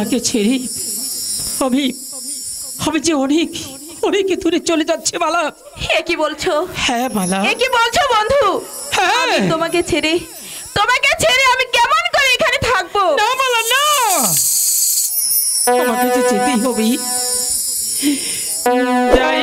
তোমাকে ছেড়ে আমি আমি যে অনেক অনেক দূরে চলে যাচ্ছে মালা হে কি বলছো? হ্যাঁ বালা। এ কি বলছো বন্ধু? হ্যাঁ। আমি তোমাকে ছেড়ে তোমাকে ছেড়ে আমি কেমন করে এখানে থাকব? না মালা না। তোমাকে যে যেতেই হবে। যাই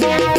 Yeah.